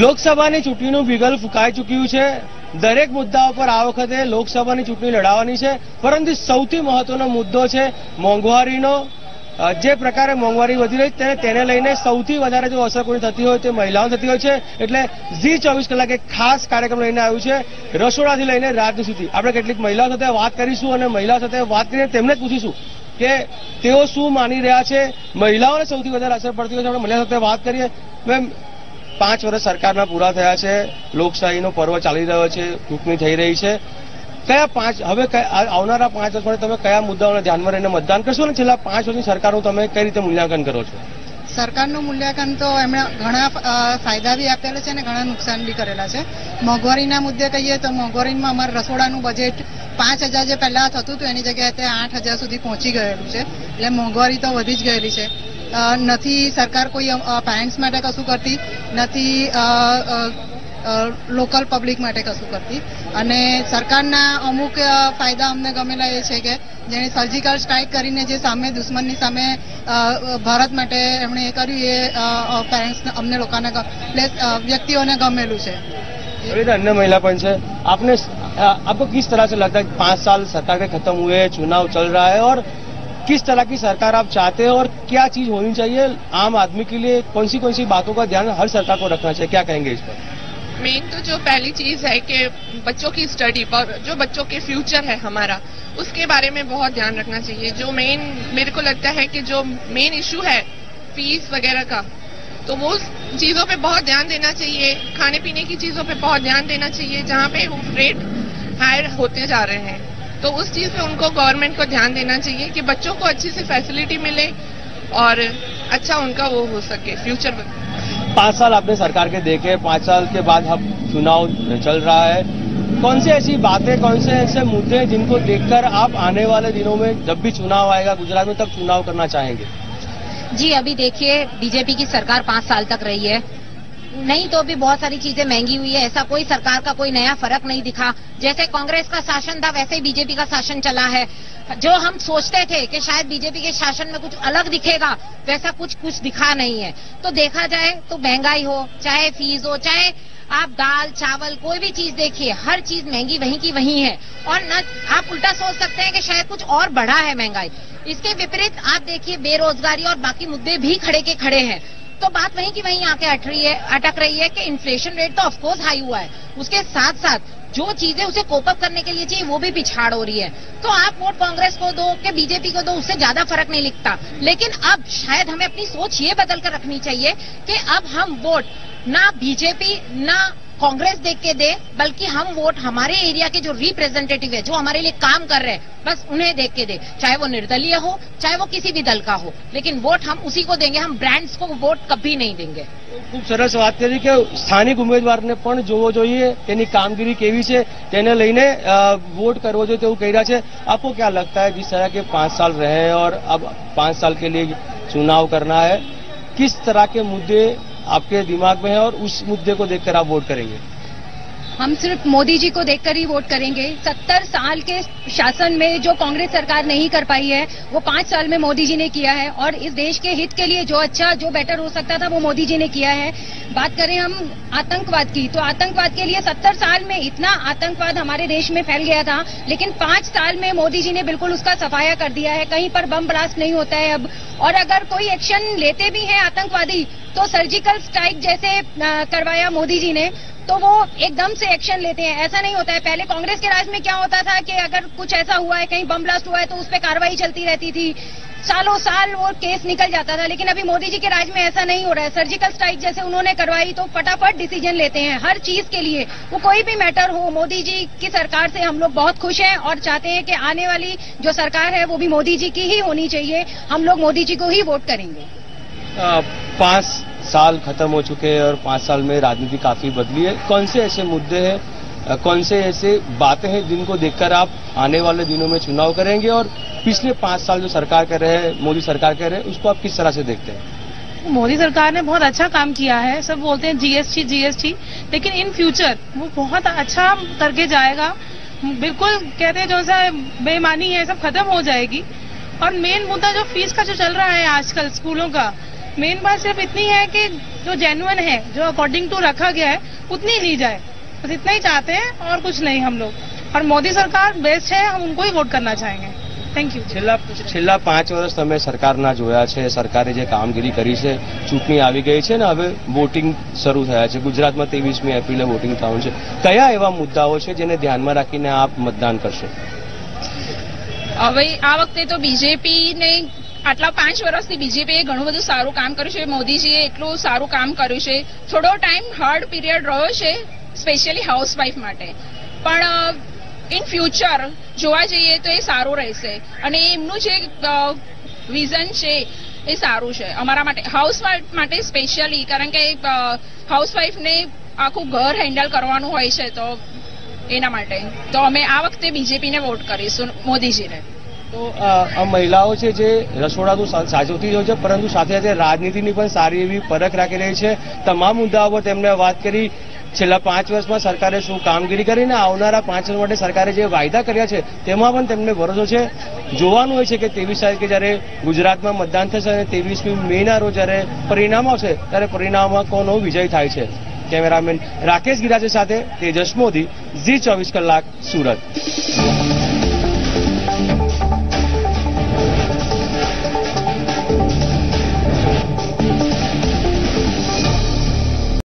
લોકસભાની ચૂંટણીનું વિગલ ફૂંકાઈ ચૂક્યું છે. દરેક મુદ્દા ઉપર આ વખતે લોકસભાની ચૂંટણી લડાવવાની છે. પરંતુ સૌથી મહત્વનો મુદ્દો છે મોંઘવારીનો. જે પ્રકારે મોંઘવારી વધી રહી છે તેને લઈને સૌથી વધારે જો અસર કોઈ થતી હોય તે મહિલાઓ થતી હોય છે. એટલે ઝી ચોવીસ કલાક એક ખાસ કાર્યક્રમ લઈને આવ્યું છે. રસોડાથી લઈને રાજની સુધી. આપણે કેટલીક મહિલાઓ સાથે વાત કરીશું અને મહિલાઓ સાથે વાત કરીને તેમને પૂછીશું કે તેઓ શું માની રહ્યા છે. મહિલાઓને સૌથી વધારે અસર પડતી હોય છે. આપણે મહિલા સાથે વાત કરીએ. મેમ પાંચ વર્ષ સરકારના પૂરા થયા છે, લોકશાહીનો પર્વ ચાલી રહ્યો છે, ચૂંટણી થઈ રહી છે. કયા પાંચ, હવે આવનારા પાંચ વર્ષ માટે તમે કયા મુદ્દાઓને ધ્યાનમાં રહીને મતદાન કરશો અને છેલ્લા પાંચ વર્ષની સરકારનું તમે કઈ રીતે મૂલ્યાંકન કરો છો? સરકારનું મૂલ્યાંકન તો એમણે ઘણા ફાયદા બી આપેલા છે અને ઘણા નુકસાન બી કરેલા છે. મોંઘવારીના મુદ્દે કહીએ તો મોંઘવારીમાં અમારા રસોડાનું બજેટ પાંચ હજાર જે પહેલા થતું હતું, એની જગ્યાએ તે આઠ હજાર સુધી પહોંચી ગયેલું છે. એટલે મોંઘવારી તો વધી જ ગયેલી છે. નથી સરકાર કોઈ પેરેન્ટ્સ માટે કશું કરતી. નથી અ, અ, અ, લોકલ પબ્લિક માટે કશું કરતી અને સરકારના અમુક અ, ફાયદા અમને ગમેલા એ છે કે જેણે સર્જિકલ સ્ટ્રાઇક કરીને જે સામે દુશ્મનની સામે અ, અ, ભારત માટે એમણે એ કર્યું એ પેરેન્ટ્સ અમને લોકોને ગ- એટલે, અ, વ્યક્તિઓને ગમેલું છે એવી રીતે अन्य महिला पंच है आपने आ, आपको किस तरह से लगता है कि पांच साल सरकार के खत्म हुए हैं चुनाव चल रहा है और किस तरह की सरकार आप चाहते हैं और क्या चीज़ होनी चाहिए? आम आदमी के लिए कौन सी कौन सी बातों का ध्यान हर सरकार को रखना चाहिए? क्या कहेंगे इस पर? मेन तो जो पहली चीज़ है कि बच्चों की स्टडी पर, जो बच्चों के फ्यूचर है हमारा, उसके बारे में बहुत ध्यान रखना चाहिए। जो मेन मेरे को लगता है कि जो मेन इशू है फ़ीस वगैरह का तो वो चीज़ों पे बहुत ध्यान देना चाहिए। खाने पीने की चीज़ों पे बहुत ध्यान देना चाहिए, जहाँ पे रेट हायर होते जा रहे हैं। तो उस चीज़ पे उनको गवर्नमेंट को ध्यान देना चाहिए कि बच्चों को अच्छी से फैसिलिटी मिले और अच्छा उनका वो हो सके फ्यूचर में। पाँच साल आपने सरकार के देखे पाँच साल के बाद अब चुनाव चल रहा है। कौन सी ऐसी बातें कौन से ऐसे मुद्दे हैं जिनको देखकर आप आने वाले दिनों में जब भी चुनाव आएगा गुजरात में तब चुनाव करना चाहेंगे? जी अभी देखिए बीजेपी की सरकार पाँच साल तक रही है। नहीं तो भी बहुत सारी चीज़ें महँगी हुई है। ऐसा कोई सरकार का कोई नया फ़र्क नहीं दिखा। जैसे कांग्रेस का शासन था, वैसे ही बीजेपी का शासन चला है। जो हम सोचते थे कि शायद बीजेपी के शासन में कुछ अलग दिखेगा, वैसा कुछ कुछ दिखा नहीं है। तो देखा जाए तो महँगाई हो, चाहे फ़ीस हो, चाहे आप दाल, चावल, कोई भी चीज़ देखिए, हर चीज़ महँगी वहीं की वहीं है। और न, आप उल्टा सोच सकते हैं कि शायद कुछ और बढ़ा है महँगाई। इसके विपरीत आप देखिए बेरोजगारी और बाकी मुद्दे भी खड़े के खड़े हैं। तो बात वही की वही आके अट रही है, अटक रही है कि इन्फ्लेशन रेट तो ऑफकोर्स हाई हुआ है। उसके साथ साथ जो चीज़ें उसे कोपअप करने के लिए चाहिए, वो भी पिछाड़ हो रही है। तो आप वोट कांग्रेस को दो, के बीजेपी को दो, उससे ज़्यादा फ़र्क नहीं लिखता। लेकिन अब शायद हमें अपनी सोच ये बदल कर रखनी चाहिए कि अब हम वोट ना बीजेपी, ना कांग्रेस देख के दे, बल्कि हम वोट हमारे एरिया के जो रिप्रेजेंटेटिव है, जो हमारे लिए काम कर रहे हैं, बस उन्हें देख के दे। चाहे वो निर्दलीय हो, चाहे वो किसी भी दल का हो, लेकिन वोट हम उसी को देंगे, हम ब्रांड्स को वोट कभी नहीं देंगे। ખૂબ સરસ વાત કરી કે उम्मीदवार ने પણ જોવો जो તેની કામગીરી कामगिरी છે તેને લઈને વોટ वोट करवो जो कह रहा है आपको क्या लगता है, जिस तरह के पाँच साल रहे और अब पाँच साल के लिए चुनाव करना है, किस तरह के मुद्दे आपके दिमाग में है और उस मुद्दे को देखकर आप वोट करेंगे। हम सिर्फ़ मोदी जी को देखकर ही वोट करेंगे। सत्तर साल के शासन में जो कांग्रेस सरकार नहीं कर पाई है, वो पाँच साल में मोदी जी ने किया है और इस देश के हित के लिए जो अच्छा जो बेटर हो सकता था, वो मोदी जी ने किया है। बात करें हम आतंकवाद की तो आतंकवाद के लिए सत्तर साल में इतना आतंकवाद हमारे देश में फैल गया था, लेकिन पाँच साल में मोदी जी ने बिल्कुल उसका सफाया कर दिया है। कहीं पर बम ब्लास्ट नहीं होता है अब। और अगर कोई एक्शन लेते भी हैं आतंकवादी तो सर्जिकल स्ट्राइक जैसे करवाया मोदी जी ने। तो वो एकदम से एक्शन लेते हैं। ऐसा नहीं होता है। पहले कांग्रेस के राज में क्या होता था कि अगर कुछ ऐसा हुआ है, कहीं बम ब्लास्ट हुआ है तो उस पर कार्रवाई चलती रहती थी। सालों साल वो केस निकल जाता था, लेकिन अभी मोदी जी के राज में ऐसा नहीं हो रहा है। सर्जिकल स्ट्राइक जैसे उन्होंने करवाई तो फटाफट डिसीज़न लेते हैं। हर चीज़ के लिए। वो कोई भी मैटर हो, मोदी जी की सरकार से हम लोग बहुत खुश हैं और चाहते हैं कि आने वाली जो सरकार है, वो भी मोदी जी की ही होनी चाहिए। हम लोग मोदी जी को ही वोट करेंगे। पाँच साल खत्म हो चुके हैं और पाँच साल में राजनीति काफ़ी बदली है। कौन से ऐसे मुद्दे हैं कौन से ऐसे बातें हैं जिनको देखकर आप आने वाले दिनों में चुनाव करेंगे और पिछले पाँच साल जो सरकार कर रहे हैं, मोदी सरकार कर रहे हैं, उसको आप किस तरह से देखते हैं? मोदी सरकार ने बहुत अच्छा काम किया है। सब बोलते हैं जीएसटी जीएसटी, लेकिन इन फ्यूचर वो बहुत अच्छा करके जाएगा। बिल्कुल कहते हैं जो सा बेईमानी है, सब खत्म हो जाएगी। और मेन मुद्दा जो फ़ीस का जो चल रहा है आजकल स्कूलों का मेन बात सिर्फ इतनी है कि जो जेन्युइन है जो अकॉर्डिंग टू रखा गया है उतनी ली जाए बस इतना ही चाहते हैं और कुछ नहीं हम लोग और मोदी सरकार बेस्ट है हम उनको ही वोट करना चाहेंगे થેન્ક યુ છેલ્લા છેલ્લા પાંચ વર્ષ તમે સરકારના જોયા છે સરકારે જે કામગીરી કરી છે ચૂંટણી આવી ગઈ છે ને હવે વોટિંગ શરૂ થયા છે ગુજરાતમાં ત્રેવીસમી એપ્રિલે વોટિંગ થવાનું છે કયા એવા મુદ્દાઓ છે જેને ધ્યાનમાં રાખીને આપ મતદાન કરશો હવે આ વખતે તો બીજેપીને આટલા પાંચ વર્ષથી બીજેપીએ ઘણું બધું સારું કામ કર્યું છે. મોદીજીએ એટલું સારું કામ કર્યું છે. થોડો ટાઈમ હાર્ડ પીરિયડ રહ્યો છે સ્પેશિયલી હાઉસવાઈફ માટે. પણ ઇન ફ્યુચર જોવા જઈએ તો એ સારું રહેશે. અને એમનું જે વિઝન છે એ સારું છે. અમારા માટે હાઉસવાઈફ માટે સ્પેશિયલી કારણ કે હાઉસવાઈફને આખું ઘર હેન્ડલ કરવાનું હોય છે તો એના માટે. તો અમે આ વખતે બીજેપીને વોટ કરીશું, મોદીજીને. તો આ મહિલાઓ છે જે રસોડાનું સાચવતી હોય છે, પરંતુ સાથે સાથે રાજનીતિની પણ સારી એવી પરખ રાખી રહી છે. તમામ મુદ્દાઓ પર તેમણે વાત કરી. છેલ્લા પાંચ વર્ષમાં સરકારે શું કામગીરી કરીને આવનારા પાંચ વર્ષ માટે સરકારે જે વાયદા કર્યા છે, તેમાં પણ તેમને ભરોસો છે. જોવાનું હોય છે કે ત્રેવીસ તારીખે જ્યારે ગુજરાતમાં મતદાન થશે અને ત્રેવીસમી મેના રોજ જ્યારે પરિણામ આવશે, ત્યારે પરિણામમાં કોનો વિજય થાય છે. કેમેરામેન રાકેશ ગિરાજે સાથે તેજસ મોદી, ઝી ચોવીસ કલાક, સુરત.